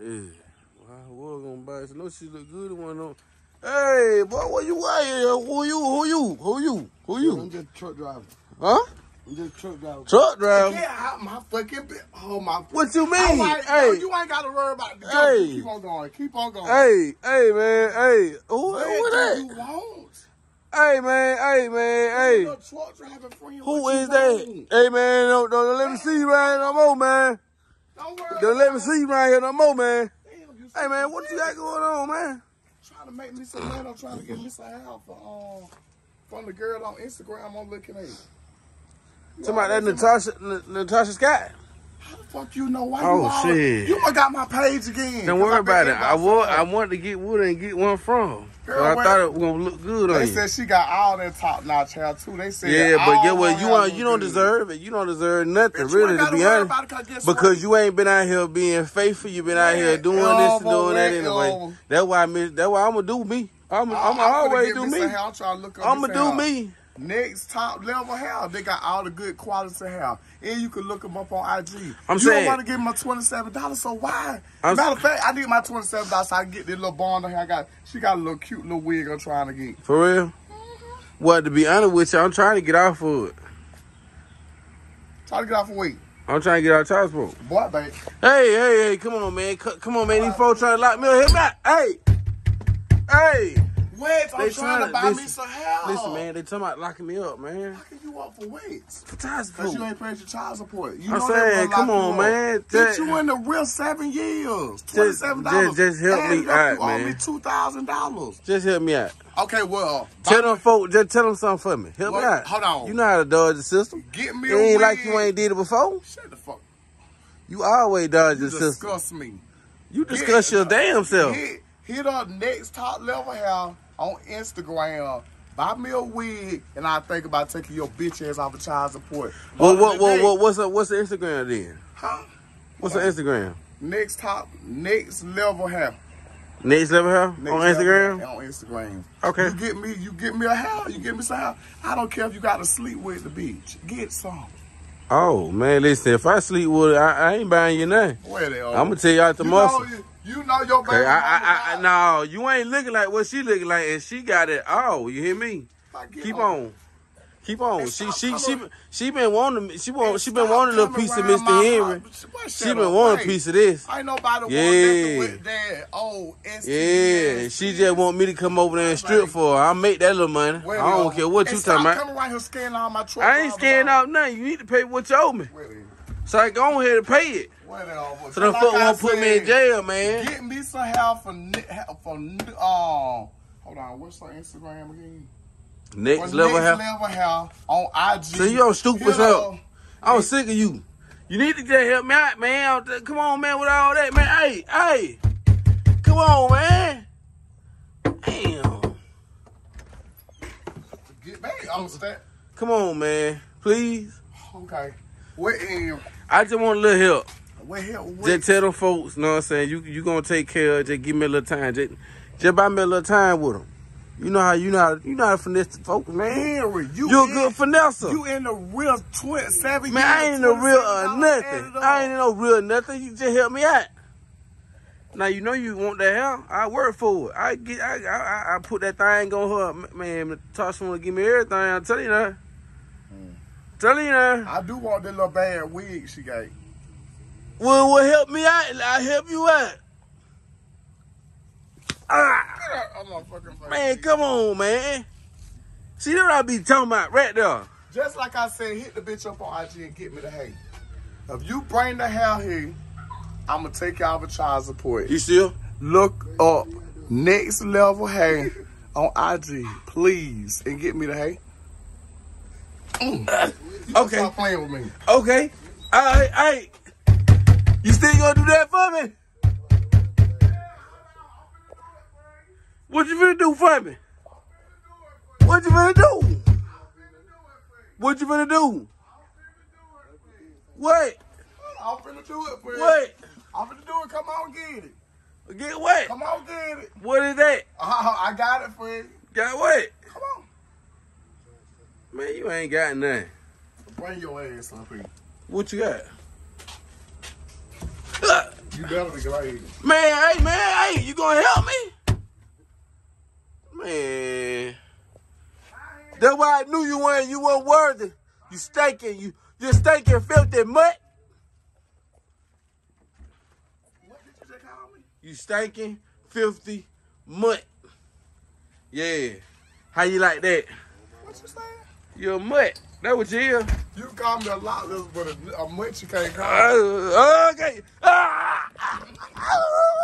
Yeah. Well, I was gonna buy it. No, she look good. One on. Hey, boy, what you out here? Who you? Who you? Who you? Who you? I'm just truck driver. Huh? I'm just truck driver. Truck driver. Get out my fucking bit. Oh my. What you mean? hey, no, you ain't got to worry about the Hey. Keep on going. Keep on going. hey, hey, man. Hey, who? What Who that? you want? Hey, man. Hey, man. Hey. Truck driving friend, Who you that? want? Hey, man. Don't, don't let me see you right here no more, man. Don't worry. Don't let me see you right here no more, man. Damn, you Hey, man. What you got going on, man? Trying to make me some money. I'm trying to get me some help for, um, from the girl on Instagram I'm looking at. Somebody that Natasha, N- Natasha Scott. How the fuck you know why Oh, you shit. You got my page again. Don't worry about it. I want. I wanted to get wood and get one from. Girl, but I thought it was gonna look good on They said she got all that top notch hair too. They said Yeah, but get what you want. You don't deserve it. You don't deserve nothing, Bitch, really, to be honest. about it 'cause guess Because you ain't been out here being faithful. You been out here doing this and doing that anyway. That's why I miss. That's why I'm gonna do me. I'm, I'm, I'm gonna always do me. me. I'm trying to look up I'm this gonna do me. Next top level hair, they got all the good quality hair, and you can look them up on IG. I'm you saying- don't want to give my twenty seven dollars, so why? I'm- Matter of fact, I need my twenty seven dollars so I can get this little bond hair. I got. She got a little cute little wig I'm trying to get. For real. Well, to be honest with you, I'm trying to get off of it. Try to get off a weight, I'm trying to get out of child support. boy, babe. Hey, hey, hey, come on, man. C- Come on, man. These folks trying to lock me up. Hit back. Hey. I'm They trying to tryna- buy me some hair. Listen, man, they talking about locking me up, man. How can you up for weights? For child Cause you ain't paid your child support. You I'm saying, come on, man. Get you in the real seven years. Twenty seven dollars. just- just help me out, you owe me two thousand dollars. Just help me out. Okay, well, Tell them folks, just tell them something for me. Help me out. hold on. You know how to dodge the system. get me It ain't like you ain't did it before. Shut the fuck. You always dodge You the system. disgust me. You discuss your damn self. Hit, hit up next top level hair on Instagram. Buy me a wig, and I think about taking your bitch ass off of child support. Well, what, what, what, what's the, what's the Instagram then? Huh? What's the Instagram? Next top, next level hair. Next level hair Next on Instagram. On Instagram. Okay. You get me, you get me a hair, you get me some hair. I don't care if you got to sleep with the bitch. Get some. Oh man, listen. If I sleep with it, I, I ain't buying you nothing. Where they are. I'm gonna tell you out the you muscle. Know, you, know your baby Hey, I, I, I, no, you ain't looking like what she looking like, and she got it all. You hear me? Keep on, keep on. And She, she, she, coming- she been wanting, she want, she been wanting a little piece of Mr. my Henry. She been wanting a piece of this. Ain't nobody want Yeah. with that. Oh, Yeah, she just want me to come over there and strip for her. I'll make that little money. I don't care what you talking about. Coming around here scaring all my truck I ain't scaring out. nothing. You need to pay what you owe me. So I go ahead and pay it. Are. So the Like fuck won't put me in jail, man. Get me some help for for um. Hold on, what's her Instagram again? Next level next help. level help on IG. So you don't stupid hell. I'm sick of you. You need to just help me out, man. Come on, man, with all that, man. Hey, hey. Come on, man. Damn. Get back on that. Come on, man. Please. Okay. What um, I just want a little help. What hell? What? Just tell them folks, know what I'm saying? You you gonna take care of it. Just give me a little time. Just, just buy me a little time with them. You know how you know how, you know how to finesse the folks, man. Henry, you You a in- good finesser. You in the real twenty-seven Man, I ain't in no real uh, nothing. I ain't in no real nothing. You just help me out. Now you know you want that help. I work for it. I get. I I, I put that thing on her. Man, Tasha wanna give me everything. I'm telling you that. Telling you that. I do want that little bad wig she got. Well, well, help me out. and I'll help you out. Ah, I'm a fucking face. man, come on, man. See what I be talking about right there. Just like I said, hit the bitch up on IG and get me the hay. If you bring the hell here, I'm gonna take you out of child support. You still? Look up next level hay on IG, please, and get me the hay. Mm. Okay. Stop playing with me. Okay. All right. All right. You still gonna do that for me? What you finna do for me? What you finna do? What you finna do? What? I'm finna do it for you. What? I'm finna do it. Come on, get it. Get what? Come on, get it. What is that? Uh, I got it for you. Got what? Come on. Man, you ain't got nothing. Bring your ass up here. What you got? You be glad. Man, hey, man, hey, you gonna help me? Man. That's why I knew you weren't, you weren't worthy. You stinking, you, you stinking filthy mutt. What did you just call me? You stinking filthy mutt. Yeah. How you like that? What you saying? You're a mutt. That what you. You call me a lot but a, a much you can't call. Uh, okay. Ah, ah, ah,